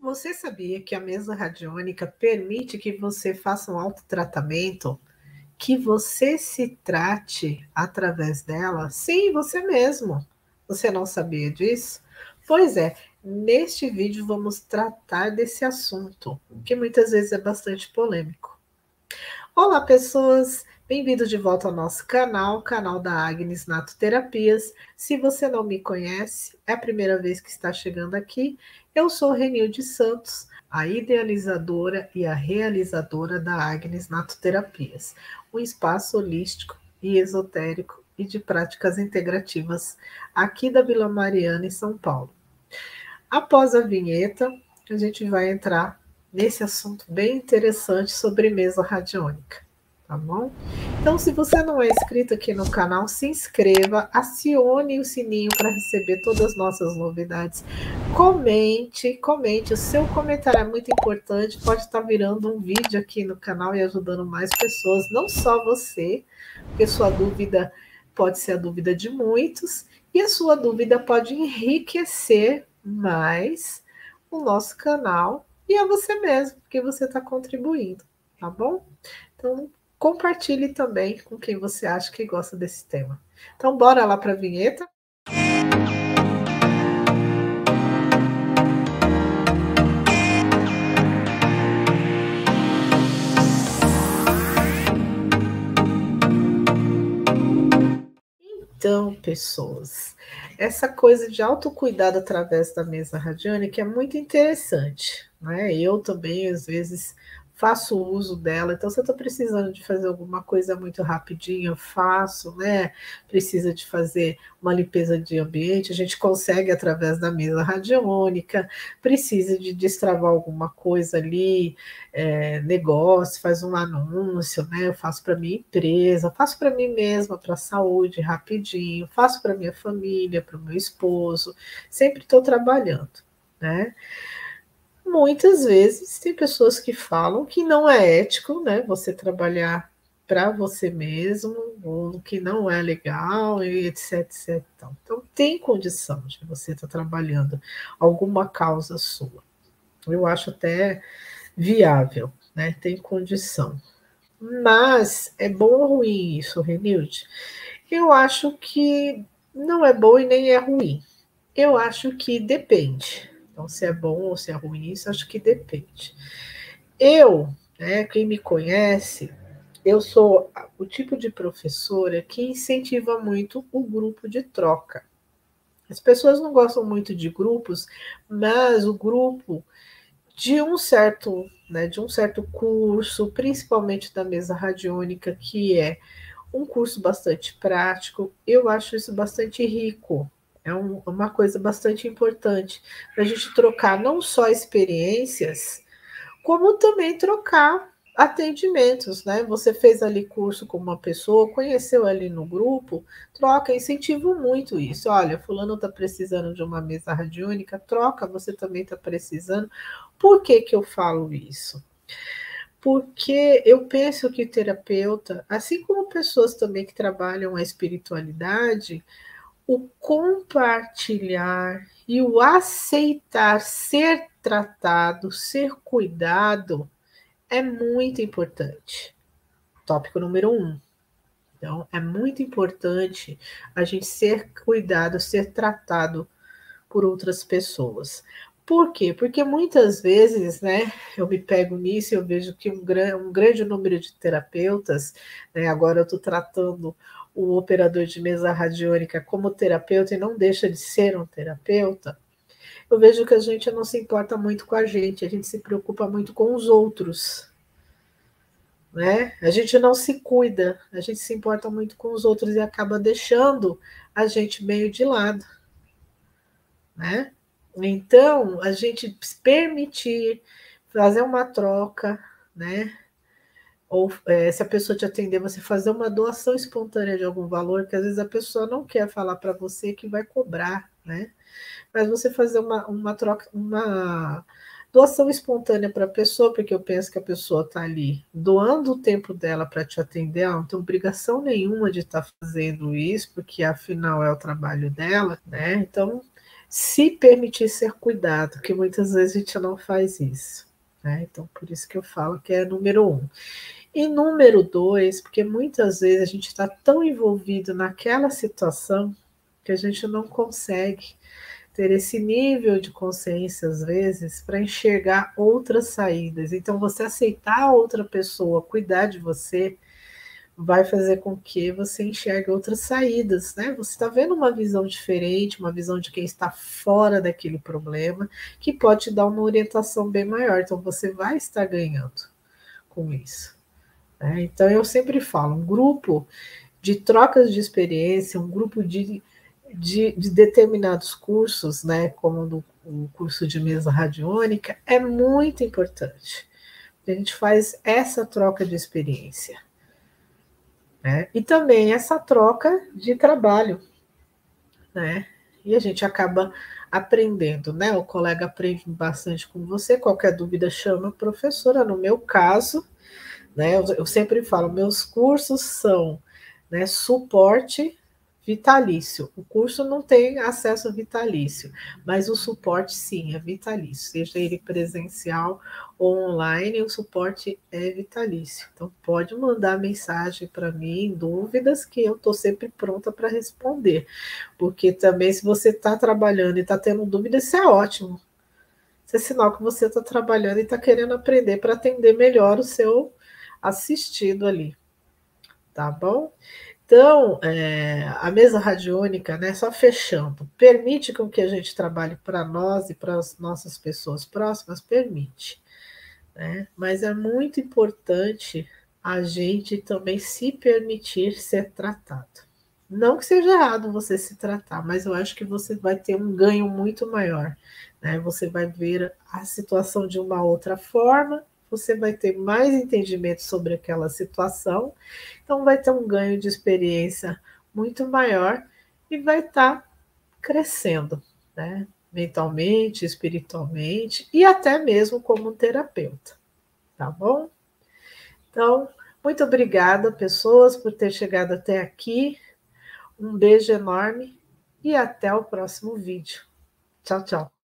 Você sabia que a mesa radiônica permite que você faça um autotratamento? Que você se trate através dela? Sim, você mesmo. Você não sabia disso? Pois é, neste vídeo vamos tratar desse assunto, que muitas vezes é bastante polêmico. Olá, pessoas! Bem-vindo de volta ao nosso canal, canal da Agnes Nato Terapias. Se você não me conhece, é a primeira vez que está chegando aqui, eu sou Renilde Santos, a idealizadora e a realizadora da Agnes Nato Terapias, um espaço holístico e esotérico e de práticas integrativas aqui da Vila Mariana, em São Paulo. Após a vinheta, a gente vai entrar nesse assunto bem interessante sobre mesa radiônica tá bom? Então, se você não é inscrito aqui no canal, se inscreva, acione o sininho para receber todas as nossas novidades. Comente, comente, o seu comentário é muito importante, pode estar virando um vídeo aqui no canal e ajudando mais pessoas, não só você, porque sua dúvida pode ser a dúvida de muitos, e a sua dúvida pode enriquecer mais o nosso canal e a você mesmo, porque você está contribuindo, tá bom? Então, compartilhe também com quem você acha que gosta desse tema. Então, bora lá para a vinheta. Então, pessoas, essa coisa de autocuidado através da mesa radiônica é muito interessante, né? Eu também, às vezes, faço uso dela. Então, se eu estou precisando de fazer alguma coisa muito rapidinho, eu faço, né? Precisa de fazer uma limpeza de ambiente, a gente consegue através da mesa radiônica, precisa de destravar alguma coisa ali, é, negócio, faz um anúncio, né? Eu faço para minha empresa, faço para mim mesma, para a saúde, rapidinho, faço para minha família, para o meu esposo, sempre estou trabalhando, né? Muitas vezes tem pessoas que falam que não é ético, né? Você trabalhar para você mesmo, ou que não é legal, e etc, etc. Então, tem condição de você estar tá trabalhando alguma causa sua. Eu acho até viável, né? Tem condição. Mas é bom ou ruim isso, Renilde? Eu acho que não é bom e nem é ruim. Eu acho que depende. Então, se é bom ou se é ruim, isso acho que depende. Eu, né, quem me conhece, eu sou o tipo de professora que incentiva muito o grupo de troca. As pessoas não gostam muito de grupos, mas o grupo de um certo, né, de um certo curso, principalmente da mesa radiônica, que é um curso bastante prático, eu acho isso bastante rico. É um, uma coisa bastante importante para a gente trocar não só experiências, como também trocar atendimentos, né? Você fez ali curso com uma pessoa, conheceu ali no grupo, troca, incentivo muito isso. Olha, fulano está precisando de uma mesa radiônica, troca, você também está precisando. Por que, que eu falo isso? Porque eu penso que terapeuta, assim como pessoas também que trabalham a espiritualidade, o compartilhar e o aceitar ser tratado, ser cuidado, é muito importante. Tópico número um. Então, é muito importante a gente ser cuidado, ser tratado por outras pessoas. Por quê? Porque muitas vezes, né, eu me pego nisso, eu vejo que um, um grande número de terapeutas, né, agora eu estou tratando o operador de mesa radiônica como terapeuta e não deixa de ser um terapeuta, eu vejo que a gente não se importa muito com a gente, a gente se preocupa muito com os outros. Né? A gente não se cuida, a gente se importa muito com os outros e acaba deixando a gente meio de lado. Né? Então, a gente permitir fazer uma troca, né? Ou é, se a pessoa te atender, você fazer uma doação espontânea de algum valor, que às vezes a pessoa não quer falar para você que vai cobrar, né? Mas você fazer uma, uma troca, uma doação espontânea para a pessoa, porque eu penso que a pessoa está ali doando o tempo dela para te atender, ela não tem obrigação nenhuma de estar tá fazendo isso, porque afinal é o trabalho dela, né? Então se permitir ser cuidado, que muitas vezes a gente não faz isso. Né? Então, por isso que eu falo que é número um. E número dois, porque muitas vezes a gente está tão envolvido naquela situação que a gente não consegue ter esse nível de consciência, às vezes, para enxergar outras saídas. Então, você aceitar outra pessoa cuidar de você vai fazer com que você enxergue outras saídas, né? Você está vendo uma visão diferente, uma visão de quem está fora daquele problema, que pode te dar uma orientação bem maior. Então, você vai estar ganhando com isso. Né? Então, eu sempre falo: um grupo de trocas de experiência, um grupo de de, de determinados cursos, né, como o curso de mesa radiônica, é muito importante. A gente faz essa troca de experiência. Né? E também essa troca de trabalho. Né? E a gente acaba aprendendo, né? O colega aprende bastante com você, qualquer dúvida chama a professora. No meu caso, né, eu, eu sempre falo, meus cursos são né, suporte vitalício. O curso não tem acesso vitalício, mas o suporte sim é vitalício, seja ele presencial ou online, o suporte é vitalício. Então pode mandar mensagem para mim, dúvidas que eu estou sempre pronta para responder, porque também se você está trabalhando e está tendo dúvidas, isso é ótimo. Isso é sinal que você está trabalhando e está querendo aprender para atender melhor o seu assistido ali. Tá bom? Então, é, a mesa radiônica, né, só fechando, permite com que a gente trabalhe para nós e para as nossas pessoas próximas? Permite. Né? Mas é muito importante a gente também se permitir ser tratado. Não que seja errado você se tratar, mas eu acho que você vai ter um ganho muito maior. Né? Você vai ver a situação de uma outra forma você vai ter mais entendimento sobre aquela situação, então vai ter um ganho de experiência muito maior e vai estar tá crescendo, né? Mentalmente, espiritualmente e até mesmo como terapeuta, tá bom? Então, muito obrigada, pessoas, por ter chegado até aqui. Um beijo enorme e até o próximo vídeo. Tchau, tchau.